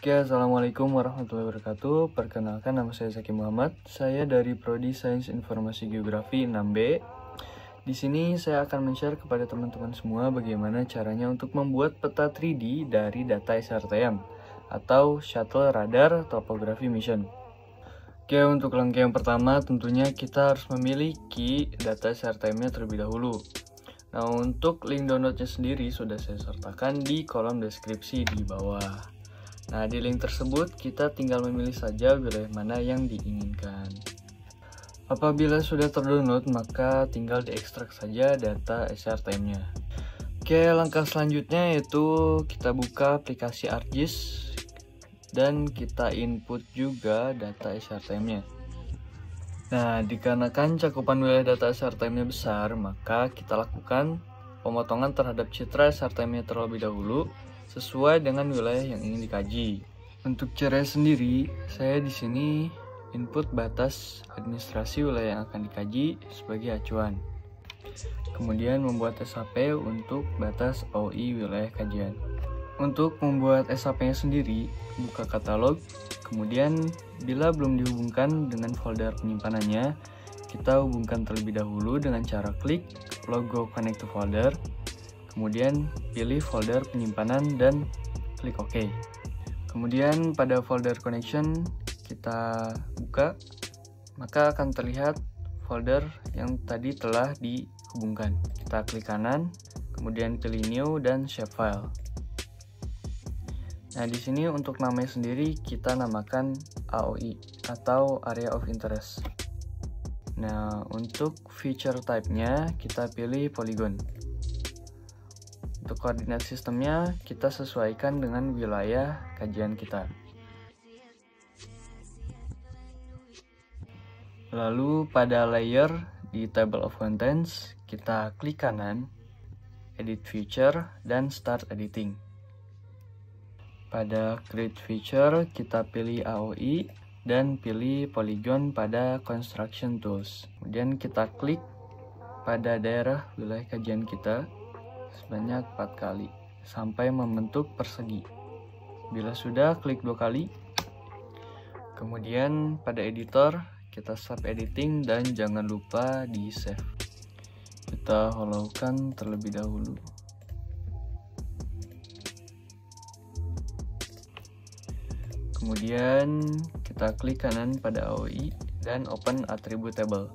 Oke, Assalamualaikum warahmatullahi wabarakatuh. Perkenalkan nama saya Zaki Muhammad. Saya dari Prodi Sains Informasi Geografi 6B. Di sini saya akan men-share kepada teman-teman semua bagaimana caranya untuk membuat peta 3D dari data SRTM atau Shuttle Radar Topography Mission. Oke, untuk langkah yang pertama tentunya kita harus memiliki data SRTM-nya terlebih dahulu. Nah, untuk link downloadnya sendiri sudah saya sertakan di kolom deskripsi di bawah. Nah, di link tersebut kita tinggal memilih saja wilayah mana yang diinginkan. Apabila sudah terdownload, maka tinggal diekstrak saja data SRTM-nya. Oke, langkah selanjutnya yaitu kita buka aplikasi ArcGIS dan kita input juga data SRTM-nya. Nah, dikarenakan cakupan wilayah data SRTM-nya besar, maka kita lakukan pemotongan terhadap citra SRTM-nya terlebih dahulu sesuai dengan wilayah yang ingin dikaji. Untuk cara sendiri, saya di sini input batas administrasi wilayah yang akan dikaji sebagai acuan. Kemudian membuat SAP untuk batas OI wilayah kajian. Untuk membuat SAP-nya sendiri, buka katalog, kemudian bila belum dihubungkan dengan folder penyimpanannya, kita hubungkan terlebih dahulu dengan cara klik logo connect to folder, Kemudian pilih folder penyimpanan dan klik OK. Kemudian pada folder connection kita buka, maka akan terlihat folder yang tadi telah dihubungkan. Kita klik kanan, kemudian pilih new dan shapefile. Nah, di sini untuk namanya sendiri kita namakan AOI atau Area of Interest. Nah, untuk feature type-nya kita pilih polygon. Untuk koordinat sistemnya, kita sesuaikan dengan wilayah kajian kita. Lalu pada layer di table of contents, kita klik kanan, edit feature, dan start editing. Pada create feature, kita pilih AOI dan pilih polygon pada construction tools. Kemudian kita klik pada daerah wilayah kajian kita sebanyak 4 kali sampai membentuk persegi. Bila sudah, klik dua kali. Kemudian pada editor, kita start editing dan jangan lupa di save. Kita hollowkan terlebih dahulu. Kemudian kita klik kanan pada AOI dan open attributable.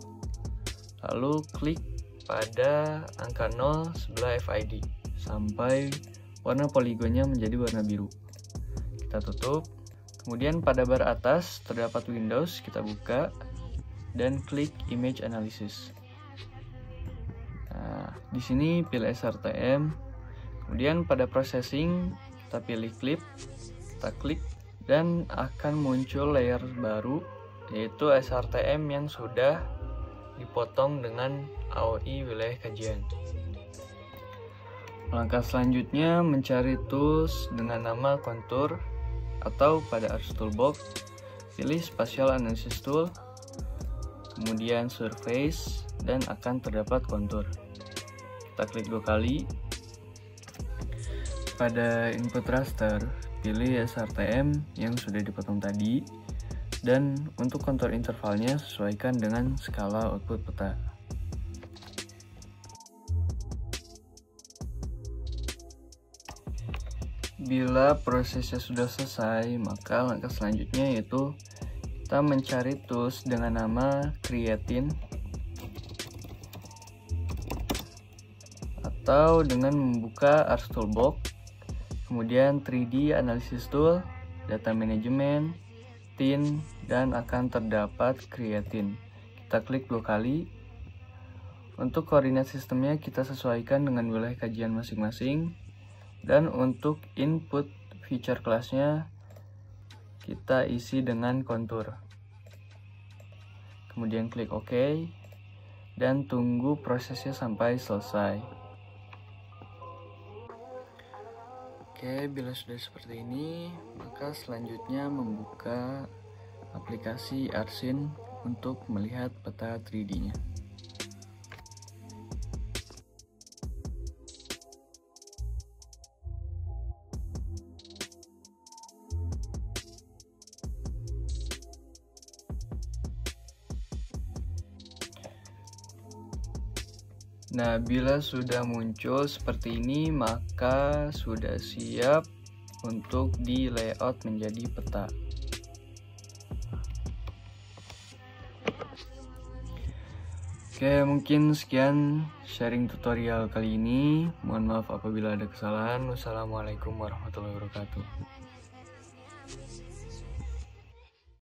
Lalu klik pada angka 0 sebelah FID sampai warna poligonnya menjadi warna biru. Kita tutup. Kemudian pada bar atas terdapat Windows, kita buka dan klik Image Analysis. Nah, di sini pilih SRTM. Kemudian pada processing kita pilih clip, kita klik dan akan muncul layer baru yaitu SRTM yang sudah dipotong dengan AOI wilayah kajian. Langkah selanjutnya mencari tools dengan nama kontur atau pada Ars Toolbox pilih Spatial Analysis Tool, kemudian Surface dan akan terdapat kontur. Kita klik dua kali. Pada input raster, pilih SRTM yang sudah dipotong tadi dan untuk kontur intervalnya sesuaikan dengan skala output peta. Bila prosesnya sudah selesai, maka langkah selanjutnya yaitu kita mencari tools dengan nama Creatine atau dengan membuka Ars Toolbox, kemudian 3D Analysis Tool, Data Management, tin dan akan terdapat kreatin. Kita klik dua kali. Untuk koordinat sistemnya kita sesuaikan dengan wilayah kajian masing-masing. Dan untuk input feature kelasnya kita isi dengan kontur. Kemudian klik OK dan tunggu prosesnya sampai selesai. Oke, bila sudah seperti ini, maka selanjutnya membuka aplikasi Arsin untuk melihat peta 3D-nya. Nah, bila sudah muncul seperti ini, maka sudah siap untuk di layout menjadi peta. Oke, mungkin sekian sharing tutorial kali ini. Mohon maaf apabila ada kesalahan. Wassalamualaikum warahmatullahi wabarakatuh.